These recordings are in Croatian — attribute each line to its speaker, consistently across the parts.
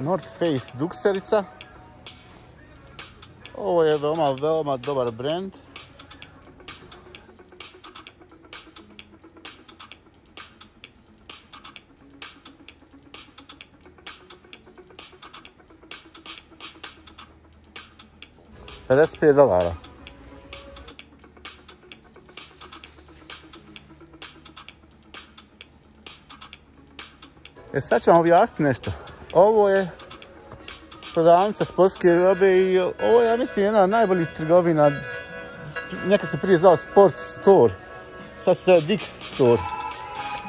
Speaker 1: North Face dukserica. Ovo je veoma, veoma dobar brand. Pet dolara. E sad ću vam objasniti nešto. Ovo je prodavnica sportske robe i ovo je, ja mislim, jedna od najboljih trgovina. Neka se prije zvao Sport Store. Sad se Dix Store.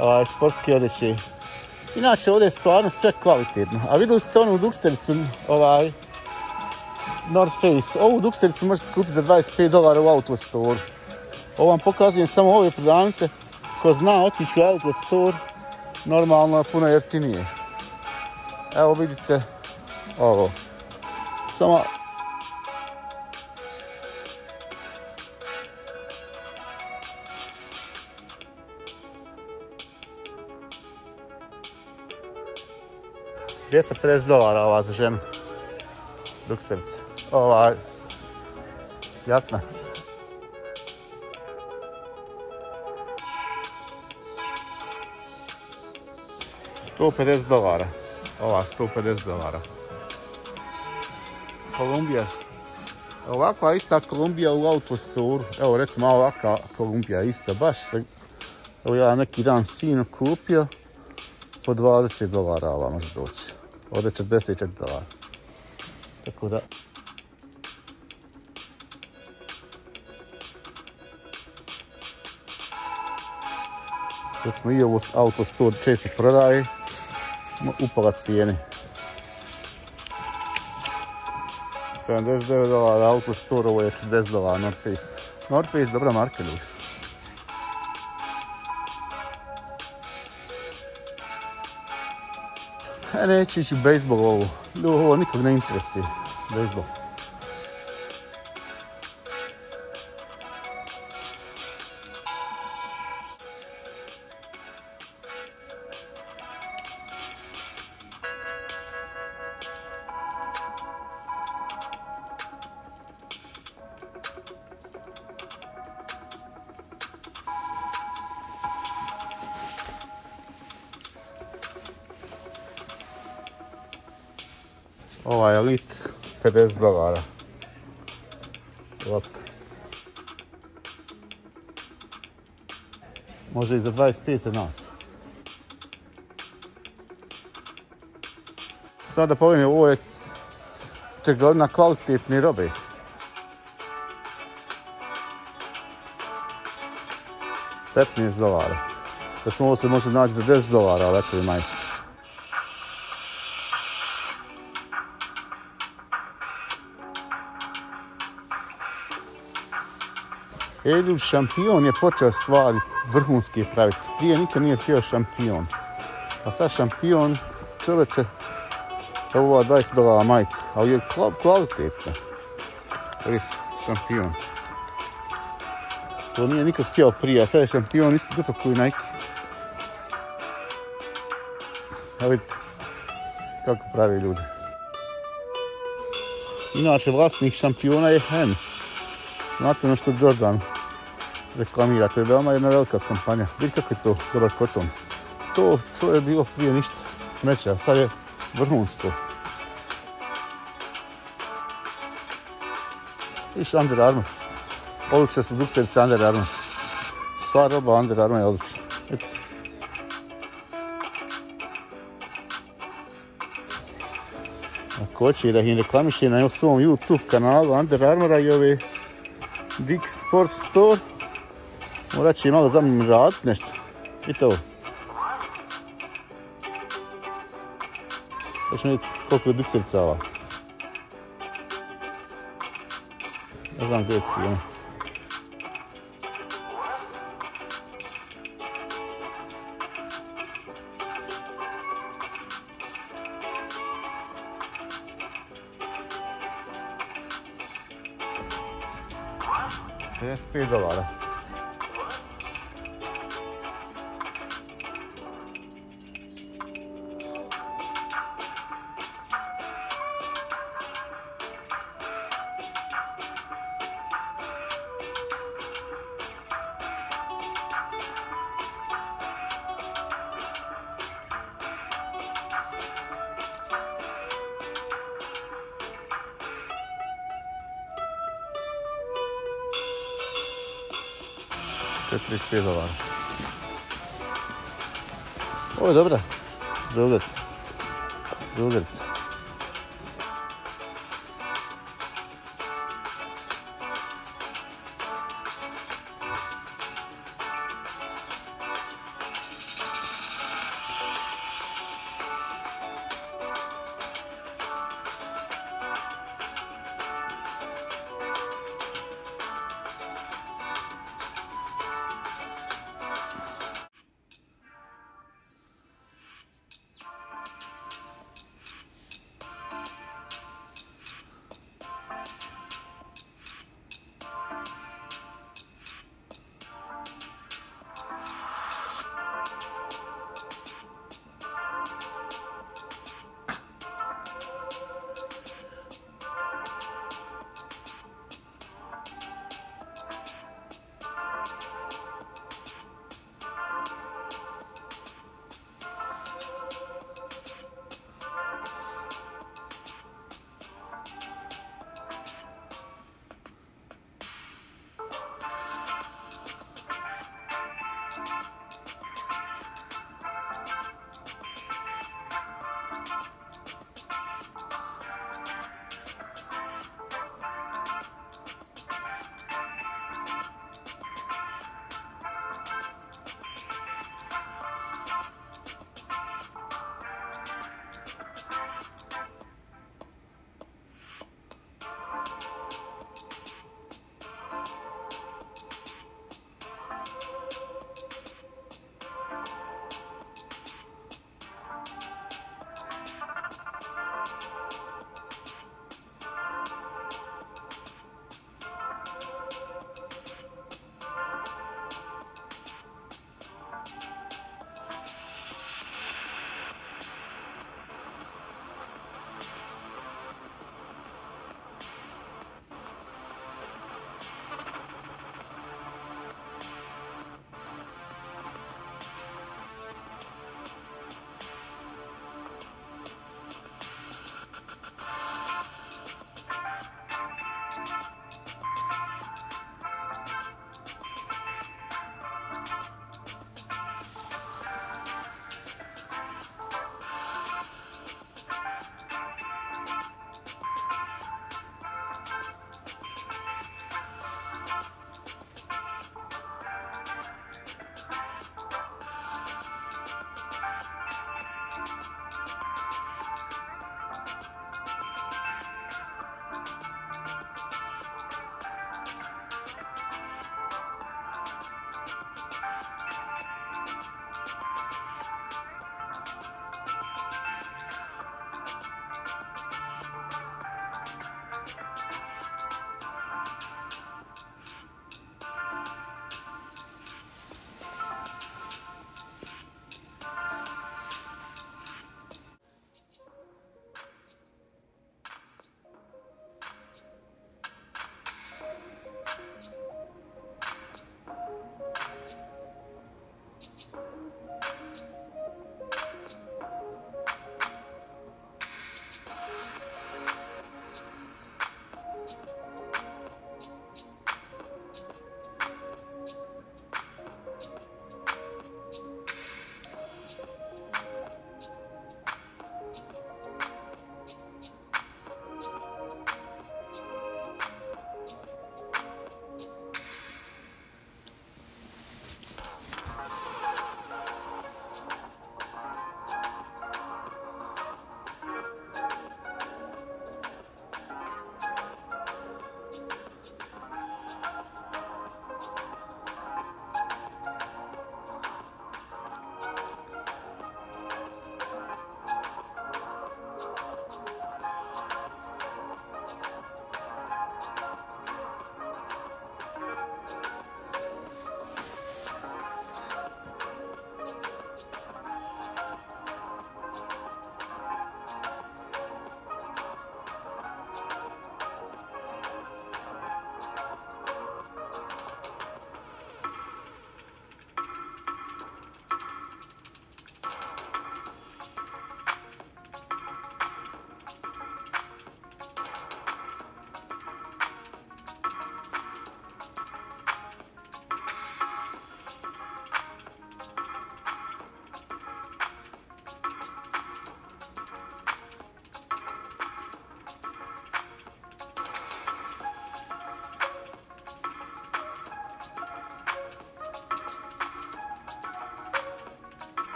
Speaker 1: Ovaj, sportski odjeći. Inače, ovdje je stvarno sve kvalitetno. A vidjeli ste onu dukstericu, ovaj, North Face. Ovu dukstericu možete kupiti za 25 dolara u Auto Store. Ovo vam pokazujem samo ove prodavnice. Ko zna otići u Auto Store, normalno puno jeftinije. Evo vidite ovo. Samo Dvjesto pedeset dolara ova za ženu. Dukserica. Ova... Jatna. Sto pedeset dolara. Ova 150 dolara. Kolumbija. Ovakva ista Kolumbija u autostoru. Evo recimo ovakva Kolumbija ista. Baš. Evo ja neki dan sinu kupio. Po 20 dolara ova može doći. Ovdje 44 dolara. Tako da. Recimo i ovo autostore često prodaje upala cijene. 79 dolara Auto Store, ovo je 40 dolara North Face. North Face dobra marka ljudi. E, neće ići u bejsbol ovo. Ovo nikog ne interesuje. Bejsbol. Ovaj Elite 50 dolara. Lopka. Može i za 25 se naći. Sada da povedem, ovo je trgovina kvalitetne robe. Petnaest dolara. Recimo ovo se može naći za 10 dolara, ali eto je majice. Edil šampion je počeo stvari vrhunske praviti. Prije nikad nije htio šampion. A sad šampion, čoveče, ova 20 dolara majica, ali je kvalitetna. Ris, šampion. To nije nikad htio prije, a sad je šampion isto gotovo koji Nike. A vidite kako pravi ljudi. Inače, vlasnik šampiona je Hems. Znate ono što Jordan reklamira, to je veoma jedna velika kampanja. Vidite kako je to dobar koton. To, to je bilo prije ništa smeća, sad je vrhunsko. Viš Under Armour. Odlične su dukserice Under Armour. Sva roba Under Armour je odlična. Eto. Ako hoće da ih reklamiše na svom YouTube kanalu Under Armoura i ove Dix Sport Store, morat će malo za mnom raditi nešto. I to. Ćemo vidjeti koliko je dukserica ova. Ne znam gdje je cijena. Pedeset pet dolara. 35 dolara. Ovo je dobra. Drugarica. Drugarica.